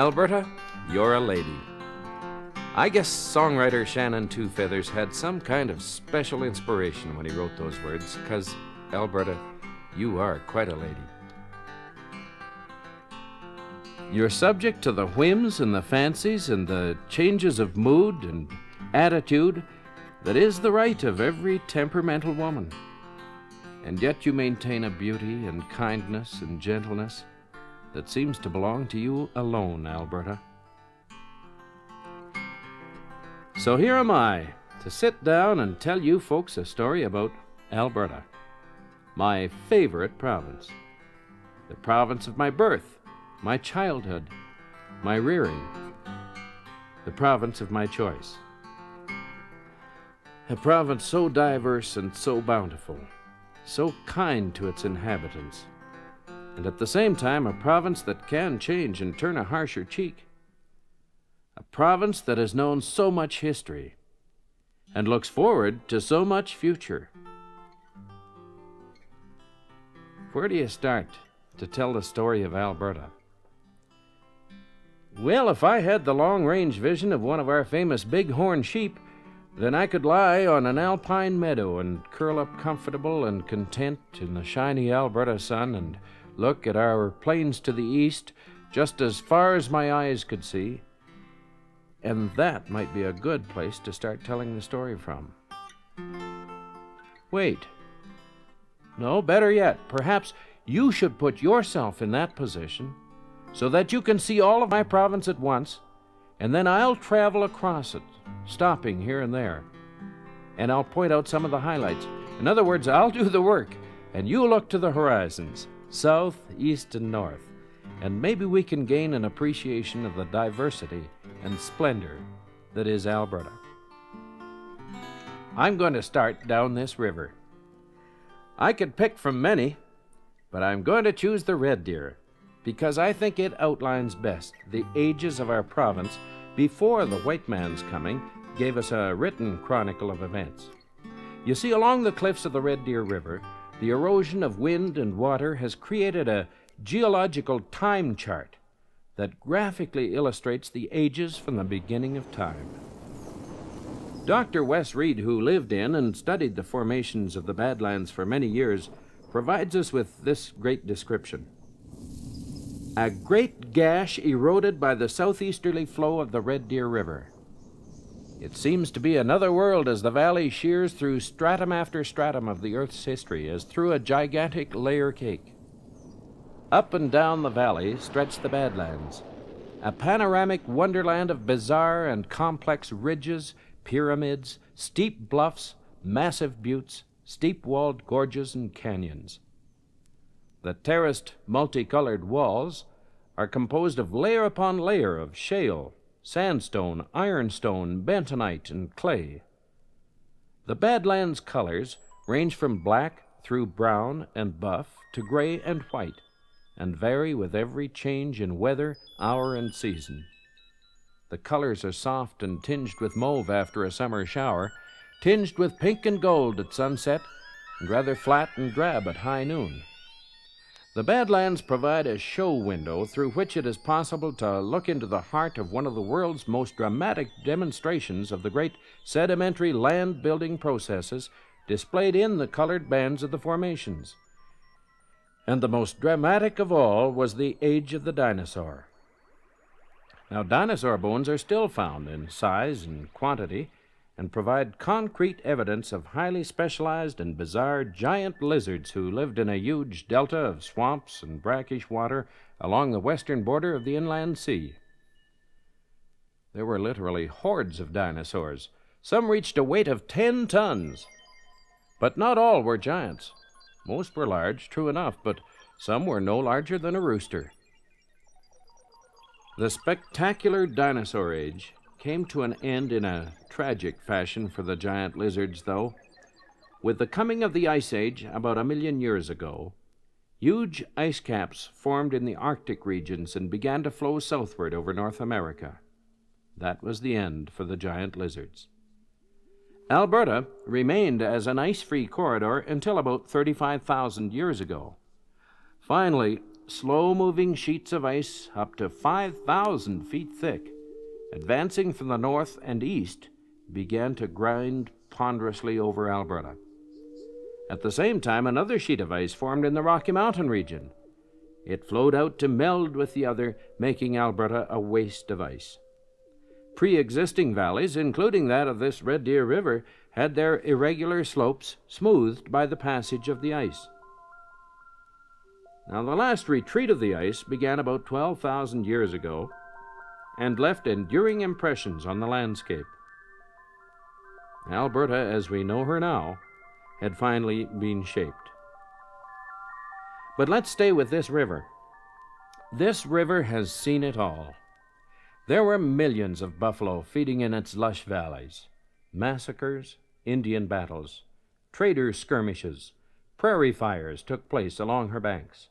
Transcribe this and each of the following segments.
Alberta, you're a lady. I guess songwriter Shannon Two Feathers had some kind of special inspiration when he wrote those words, because, Alberta, you are quite a lady. You're subject to the whims and the fancies and the changes of mood and attitude that is the right of every temperamental woman. And yet you maintain a beauty and kindness and gentleness that seems to belong to you alone, Alberta. So here am I to sit down and tell you folks a story about Alberta, my favorite province, the province of my birth, my childhood, my rearing, the province of my choice. A province so diverse and so bountiful, so kind to its inhabitants, and at the same time a province that can change and turn a harsher cheek. A province that has known so much history and looks forward to so much future. Where do you start to tell the story of Alberta? Well, if I had the long range vision of one of our famous bighorn sheep, then I could lie on an alpine meadow and curl up comfortable and content in the shiny Alberta sun and look at our plains to the east just as far as my eyes could see. And that might be a good place to start telling the story from. Wait. No, better yet, perhaps you should put yourself in that position so that you can see all of my province at once, and then I'll travel across it, stopping here and there. And I'll point out some of the highlights. In other words, I'll do the work, and you look to the horizons, south, east, and north, and maybe we can gain an appreciation of the diversity and splendor that is Alberta. I'm going to start down this river. I could pick from many, but I'm going to choose the Red Deer because I think it outlines best the ages of our province before the white man's coming gave us a written chronicle of events. You see, along the cliffs of the Red Deer River, the erosion of wind and water has created a geological time chart that graphically illustrates the ages from the beginning of time. Dr. Wes Reed, who lived in and studied the formations of the Badlands for many years, provides us with this great description. A great gash eroded by the southeasterly flow of the Red Deer River. It seems to be another world as the valley shears through stratum after stratum of the Earth's history, as through a gigantic layer cake. Up and down the valley stretch the Badlands, a panoramic wonderland of bizarre and complex ridges, pyramids, steep bluffs, massive buttes, steep walled gorges, and canyons. The terraced, multicolored walls are composed of layer upon layer of shale, sandstone, ironstone, bentonite, and clay. The Badlands colors range from black through brown and buff to gray and white, and vary with every change in weather, hour, and season. The colors are soft and tinged with mauve after a summer shower, tinged with pink and gold at sunset, and rather flat and drab at high noon. The Badlands provide a show window through which it is possible to look into the heart of one of the world's most dramatic demonstrations of the great sedimentary land building processes displayed in the colored bands of the formations. And the most dramatic of all was the age of the dinosaur. Now, dinosaur bones are still found in size and quantity and provide concrete evidence of highly specialized and bizarre giant lizards who lived in a huge delta of swamps and brackish water along the western border of the inland sea. There were literally hordes of dinosaurs. Some reached a weight of 10 tons. But not all were giants. Most were large, true enough, but some were no larger than a rooster. The spectacular dinosaur age came to an end in a tragic fashion for the giant lizards, though. With the coming of the Ice Age about a million years ago, huge ice caps formed in the Arctic regions and began to flow southward over North America. That was the end for the giant lizards. Alberta remained as an ice free corridor until about 35,000 years ago. Finally, slow moving sheets of ice up to 5,000 feet thick, advancing from the north and east, began to grind ponderously over Alberta. At the same time, another sheet of ice formed in the Rocky Mountain region. It flowed out to meld with the other, making Alberta a waste of ice. Pre existing valleys, including that of this Red Deer River, had their irregular slopes smoothed by the passage of the ice. Now, the last retreat of the ice began about 12,000 years ago and left enduring impressions on the landscape. Alberta, as we know her now, had finally been shaped. But let's stay with this river. This river has seen it all. There were millions of buffalo feeding in its lush valleys. Massacres, Indian battles, trader skirmishes, prairie fires took place along her banks.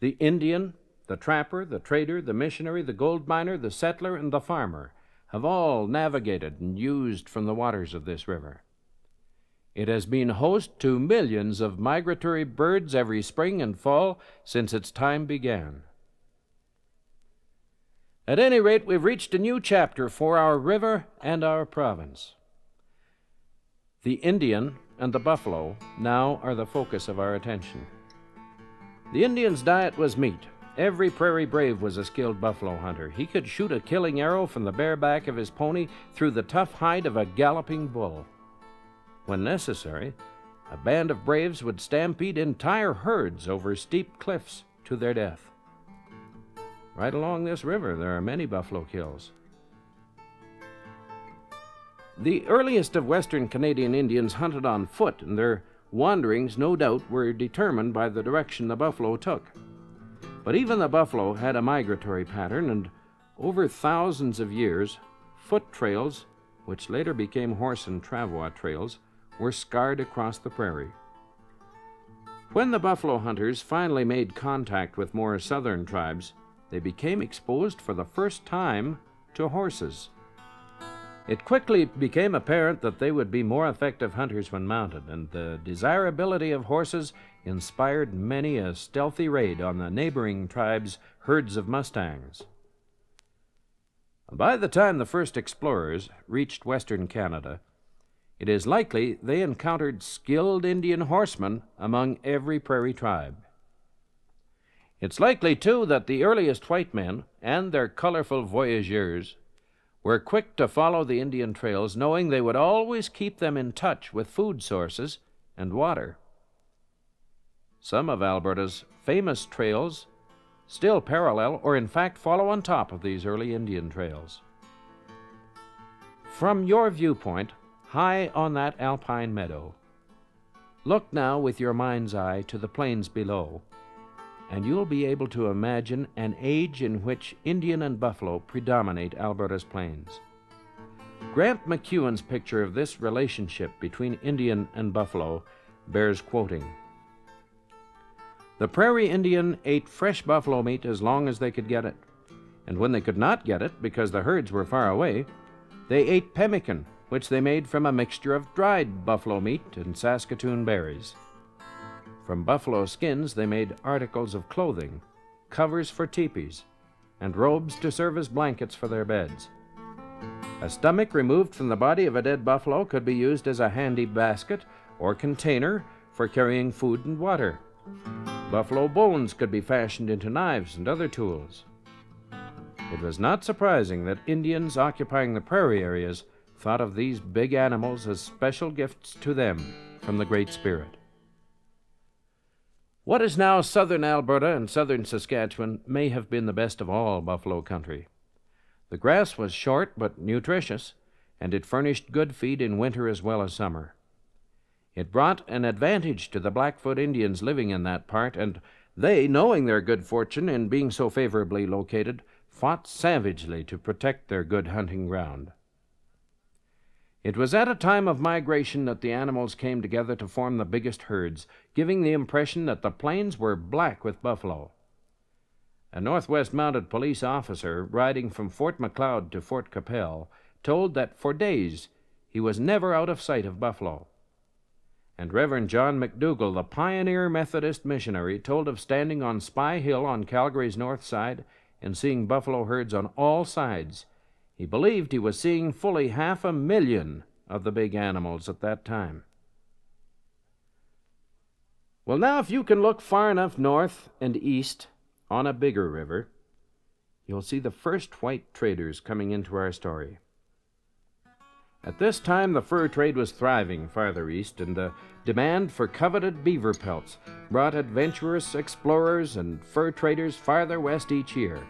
The Indian, the trapper, the trader, the missionary, the gold miner, the settler, and the farmer have all navigated and used from the waters of this river. It has been host to millions of migratory birds every spring and fall since its time began. At any rate, we've reached a new chapter for our river and our province. The Indian and the buffalo now are the focus of our attention. The Indian's diet was meat. Every prairie brave was a skilled buffalo hunter. He could shoot a killing arrow from the bare back of his pony through the tough hide of a galloping bull. When necessary, a band of braves would stampede entire herds over steep cliffs to their death. Right along this river, there are many buffalo kills. The earliest of Western Canadian Indians hunted on foot, and their wanderings, no doubt, were determined by the direction the buffalo took. But even the buffalo had a migratory pattern, and over thousands of years, foot trails, which later became horse and travois trails, were scarred across the prairie. When the buffalo hunters finally made contact with more southern tribes, they became exposed for the first time to horses. It quickly became apparent that they would be more effective hunters when mounted, and the desirability of horses inspired many a stealthy raid on the neighboring tribes' herds of mustangs. By the time the first explorers reached western Canada, it is likely they encountered skilled Indian horsemen among every prairie tribe. It's likely, too, that the earliest white men and their colorful voyageurs were quick to follow the Indian trails, knowing they would always keep them in touch with food sources and water. Some of Alberta's famous trails still parallel or, in fact, follow on top of these early Indian trails. From your viewpoint, high on that alpine meadow, look now with your mind's eye to the plains below and you'll be able to imagine an age in which Indian and buffalo predominate Alberta's plains. Grant MacEwan's picture of this relationship between Indian and buffalo bears quoting. The prairie Indian ate fresh buffalo meat as long as they could get it, and when they could not get it because the herds were far away, they ate pemmican, which they made from a mixture of dried buffalo meat and Saskatoon berries. From buffalo skins, they made articles of clothing, covers for teepees, and robes to serve as blankets for their beds. A stomach removed from the body of a dead buffalo could be used as a handy basket or container for carrying food and water. Buffalo bones could be fashioned into knives and other tools. It was not surprising that Indians occupying the prairie areas thought of these big animals as special gifts to them from the Great Spirit. What is now southern Alberta and southern Saskatchewan may have been the best of all buffalo country. The grass was short but nutritious, and it furnished good feed in winter as well as summer. It brought an advantage to the Blackfoot Indians living in that part, and they, knowing their good fortune in being so favorably located, fought savagely to protect their good hunting ground. It was at a time of migration that the animals came together to form the biggest herds, giving the impression that the plains were black with buffalo. A Northwest Mounted Police officer, riding from Fort Macleod to Fort Qu'Appelle told that for days he was never out of sight of buffalo. And Reverend John McDougall, the pioneer Methodist missionary, told of standing on Spy Hill on Calgary's north side and seeing buffalo herds on all sides. He believed he was seeing fully half a million of the big animals at that time. Well, now, if you can look far enough north and east on a bigger river, you'll see the first white traders coming into our story. At this time, the fur trade was thriving farther east, and the demand for coveted beaver pelts brought adventurous explorers and fur traders farther west each year.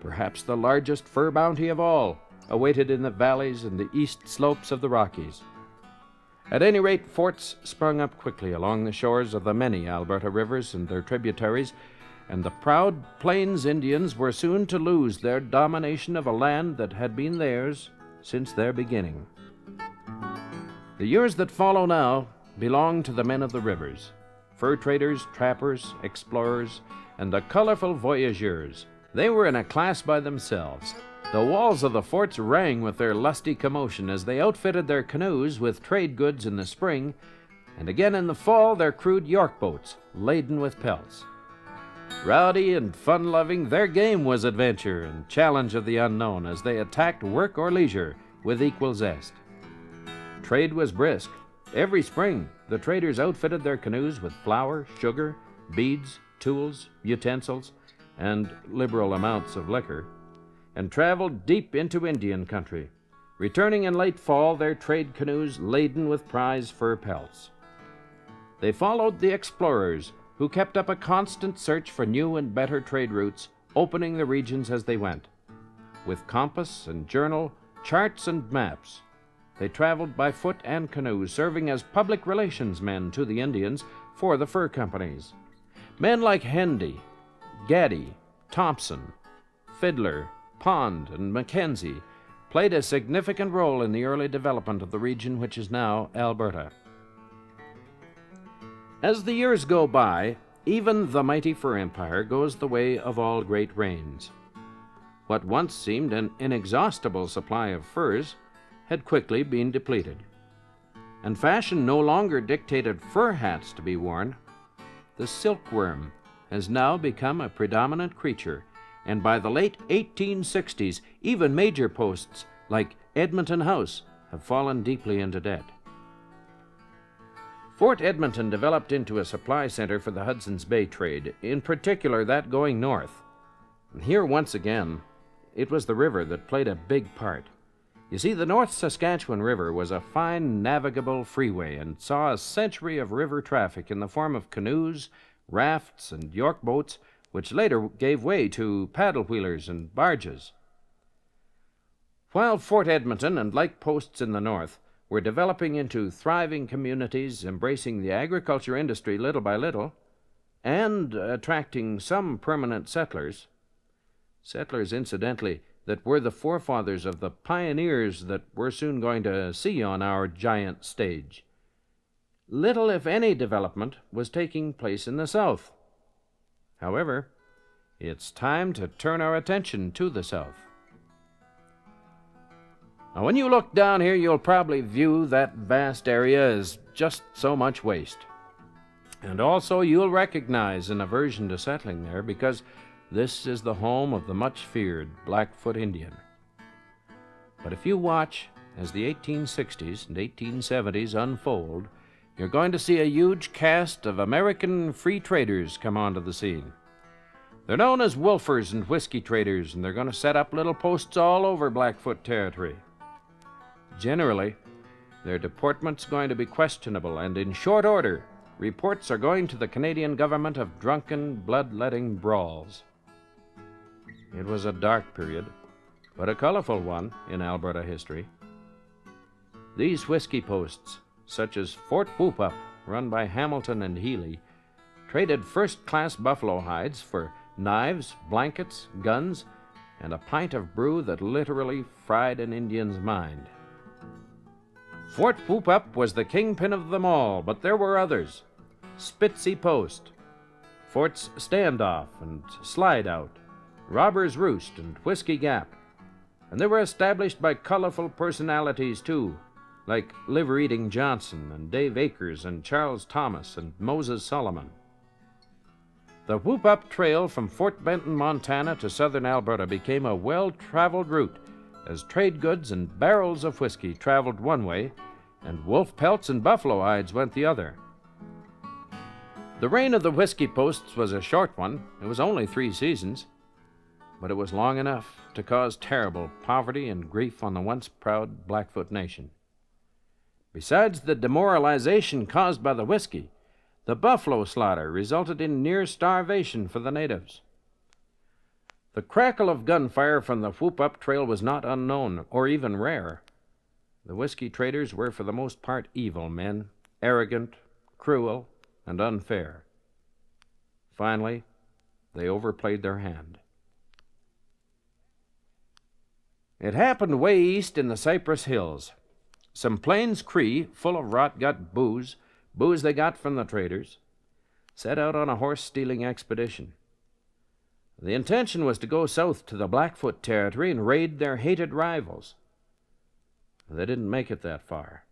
Perhaps the largest fur bounty of all awaited in the valleys and the east slopes of the Rockies. At any rate, forts sprung up quickly along the shores of the many Alberta rivers and their tributaries, and the proud Plains Indians were soon to lose their domination of a land that had been theirs since their beginning. The years that follow now belong to the men of the rivers fur traders, trappers, explorers, and the colorful voyageurs. They were in a class by themselves. The walls of the forts rang with their lusty commotion as they outfitted their canoes with trade goods in the spring, and again in the fall their crude York boats laden with pelts. Rowdy and fun loving, their game was adventure and challenge of the unknown as they attacked work or leisure with equal zest. Trade was brisk. Every spring, the traders outfitted their canoes with flour, sugar, beads, tools, utensils, and liberal amounts of liquor, and traveled deep into Indian country, returning in late fall their trade canoes laden with prize fur pelts. They followed the explorers who kept up a constant search for new and better trade routes, opening the regions as they went. With compass and journal, charts and maps, they traveled by foot and canoe, serving as public relations men to the Indians for the fur companies. Men like Henday, Gaddy, Thompson, Fidler, Pond, and Mackenzie played a significant role in the early development of the region which is now Alberta. As the years go by, even the mighty fur empire goes the way of all great reigns. What once seemed an inexhaustible supply of furs had quickly been depleted. And fashion no longer dictated fur hats to be worn. The silkworm has now become a predominant creature, and by the late 1860s, even major posts like Edmonton House have fallen deeply into debt. Fort Edmonton developed into a supply center for the Hudson's Bay trade, in particular that going north. Here, once again, it was the river that played a big part. You see, the North Saskatchewan River was a fine navigable freeway and saw a century of river traffic in the form of canoes, rafts, and York boats, which later gave way to paddle wheelers and barges. While Fort Edmonton and like posts in the north were developing into thriving communities embracing the agriculture industry little by little and attracting some permanent settlers. Settlers, incidentally, that were the forefathers of the pioneers that we're soon going to see on our giant stage. Little, if any, development was taking place in the South. However, it's time to turn our attention to the South. Now, when you look down here, you'll probably view that vast area as just so much waste. And also, you'll recognize an aversion to settling there because this is the home of the much feared Blackfoot Indian. But if you watch as the 1860s and 1870s unfold, you're going to see a huge cast of American free traders come onto the scene. They're known as wolfers and whiskey traders, and they're going to set up little posts all over Blackfoot territory. Generally, their deportment's going to be questionable, and in short order, reports are going to the Canadian government of drunken, blood-letting brawls. It was a dark period, but a colorful one in Alberta history. These whiskey posts, such as Fort Whoop-Up, run by Hamilton and Healy, traded first-class buffalo hides for knives, blankets, guns, and a pint of brew that literally fried an Indian's mind. Fort Whoop-Up was the kingpin of them all, but there were others. Spitzee Post, Forts Standoff and Slide Out, Robber's Roost and Whiskey Gap. And they were established by colorful personalities, too, like Liver Eating Johnson and Dave Akers and Charles Thomas and Moses Solomon. The Whoop Up Trail from Fort Benton, Montana to southern Alberta became a well traveled route as trade goods and barrels of whiskey traveled one way and wolf pelts and buffalo hides went the other. The reign of the whiskey posts was a short one, it was only three seasons, but it was long enough to cause terrible poverty and grief on the once proud Blackfoot Nation. Besides the demoralization caused by the whiskey, the buffalo slaughter resulted in near starvation for the natives. The crackle of gunfire from the Whoop Up Trail was not unknown or even rare. The whiskey traders were for the most part evil men, arrogant, cruel, and unfair. Finally, they overplayed their hand. It happened way east in the Cypress Hills. Some Plains Cree, full of rot gut booze, booze they got from the traders, set out on a horse stealing expedition. The intention was to go south to the Blackfoot territory and raid their hated rivals. They didn't make it that far.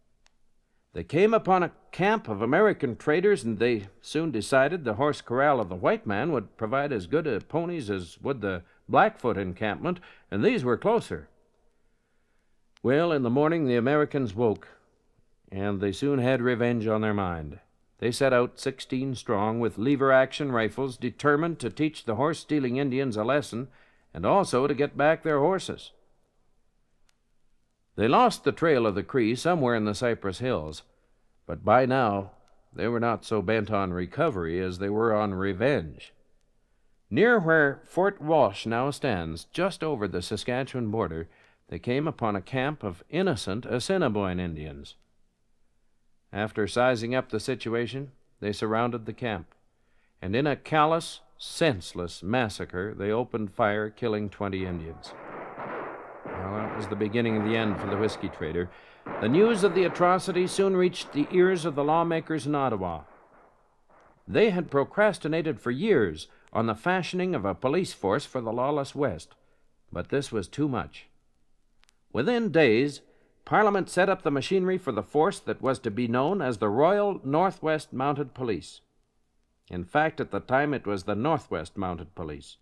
They came upon a camp of American traders, and they soon decided the horse corral of the white man would provide as good a ponies as would the Blackfoot encampment, and these were closer. Well, in the morning the Americans woke and they soon had revenge on their mind. They set out sixteen strong with lever action rifles, determined to teach the horse stealing Indians a lesson and also to get back their horses. They lost the trail of the Cree somewhere in the Cypress Hills, but by now they were not so bent on recovery as they were on revenge. Near where Fort Walsh now stands, just over the Saskatchewan border, they came upon a camp of innocent Assiniboine Indians. After sizing up the situation, they surrounded the camp, and in a callous, senseless massacre, they opened fire, killing 20 Indians. Well, that was the beginning of the end for the whiskey trader. The news of the atrocity soon reached the ears of the lawmakers in Ottawa. They had procrastinated for years on the fashioning of a police force for the lawless West, but this was too much. Within days, Parliament set up the machinery for the force that was to be known as the Royal Northwest Mounted Police. In fact, at the time it was the Northwest Mounted Police.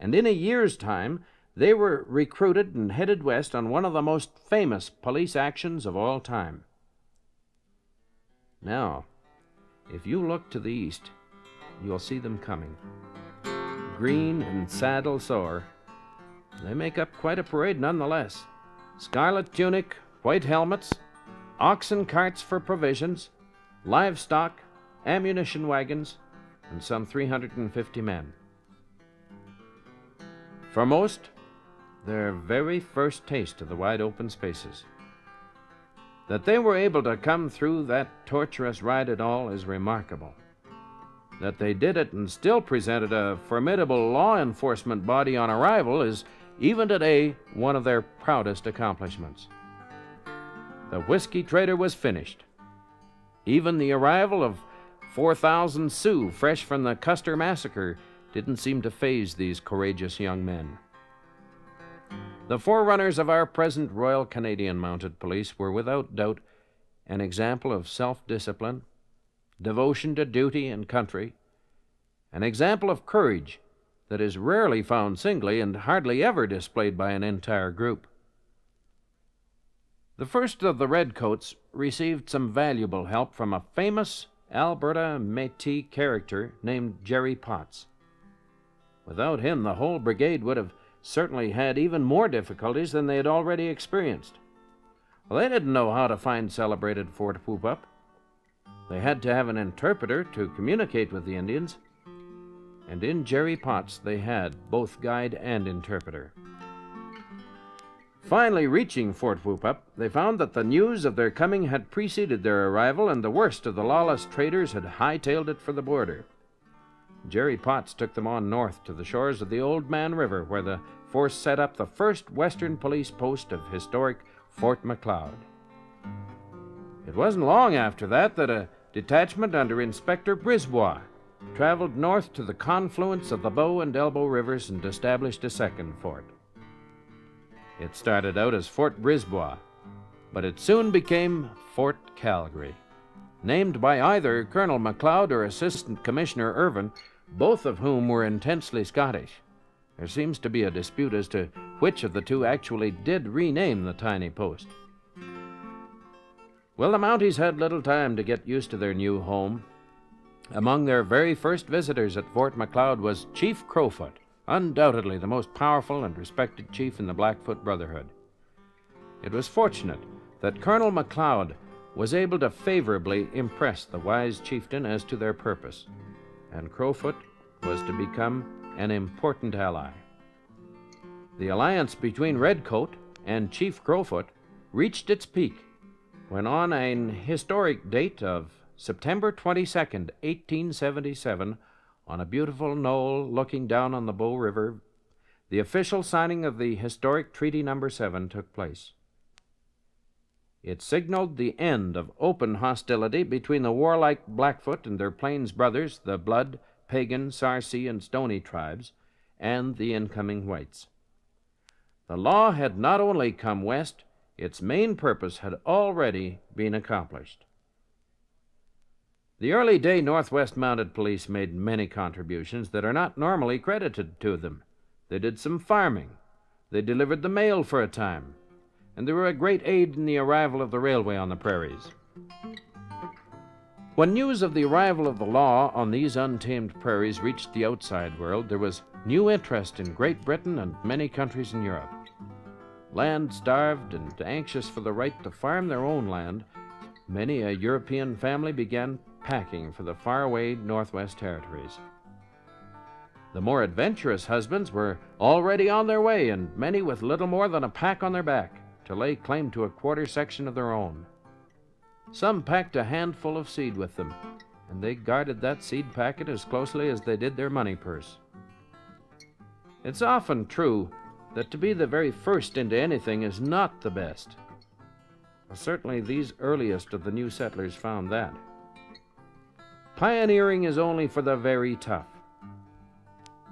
And in a year's time, they were recruited and headed west on one of the most famous police actions of all time. Now, if you look to the east, you'll see them coming. Green and saddle sore. They make up quite a parade nonetheless. Scarlet tunic, white helmets, oxen carts for provisions, livestock, ammunition wagons, and some 350 men. For most, their very first taste of the wide open spaces. That they were able to come through that torturous ride at all is remarkable. That they did it and still presented a formidable law enforcement body on arrival is, even today, one of their proudest accomplishments. The whiskey trader was finished. Even the arrival of 4,000 Sioux, fresh from the Custer massacre, didn't seem to faze these courageous young men. The forerunners of our present Royal Canadian Mounted Police were without doubt an example of self discipline, devotion to duty and country, an example of courage that is rarely found singly and hardly ever displayed by an entire group. The first of the Redcoats received some valuable help from a famous Alberta Metis character named Jerry Potts. Without him, the whole brigade would have certainly had even more difficulties than they had already experienced. Well, they didn't know how to find celebrated Fort Whoop Up. They had to have an interpreter to communicate with the Indians, and in Jerry Potts they had both guide and interpreter. Finally reaching Fort Whoop-Up, they found that the news of their coming had preceded their arrival, and the worst of the lawless traders had hightailed it for the border. Jerry Potts took them on north to the shores of the Oldman River, where the force set up the first western police post of historic Fort Macleod. It wasn't long after that that a detachment under Inspector Brisebois traveled north to the confluence of the Bow and Elbow rivers and established a second fort. It started out as Fort Brisebois, but it soon became Fort Calgary. Named by either Colonel MacLeod or Assistant Commissioner Irvine, both of whom were intensely Scottish. There seems to be a dispute as to which of the two actually did rename the tiny post. Well, the Mounties had little time to get used to their new home. Among their very first visitors at Fort Macleod was Chief Crowfoot, undoubtedly the most powerful and respected chief in the Blackfoot Brotherhood. It was fortunate that Colonel MacLeod was able to favorably impress the wise chieftain as to their purpose, and Crowfoot was to become an important ally. The alliance between Redcoat and Chief Crowfoot reached its peak when, on an historic date of September 22, 1877, on a beautiful knoll looking down on the Bow River, the official signing of the historic Treaty Number 7 took place. It signaled the end of open hostility between the warlike Blackfoot and their Plains brothers, the Blood, Peigan, Sarcee, and Stoney tribes, and the incoming whites. The law had not only come west, its main purpose had already been accomplished. The early day Northwest Mounted Police made many contributions that are not normally credited to them. They did some farming, they delivered the mail for a time, and they were a great aid in the arrival of the railway on the prairies. When news of the arrival of the law on these untamed prairies reached the outside world, there was new interest in Great Britain and many countries in Europe. Land starved and anxious for the right to farm their own land, many a European family began packing for the faraway Northwest Territories. The more adventurous husbands were already on their way, and many with little more than a pack on their back to lay claim to a quarter section of their own. Some packed a handful of seed with them, and they guarded that seed packet as closely as they did their money purse. It's often true that to be the very first into anything is not the best. Well, certainly these earliest of the new settlers found that. Pioneering is only for the very tough.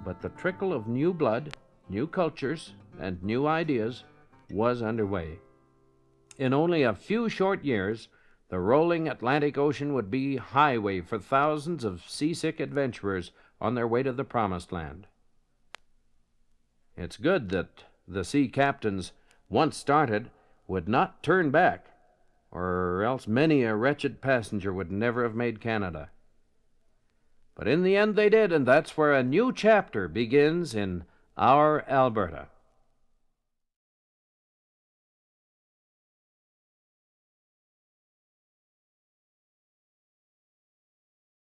But the trickle of new blood, new cultures, and new ideas was underway. In only a few short years, the rolling Atlantic Ocean would be highway for thousands of seasick adventurers on their way to the Promised Land. It's good that the sea captains, once started, would not turn back, or else many a wretched passenger would never have made Canada. But in the end they did, and that's where a new chapter begins in our Alberta.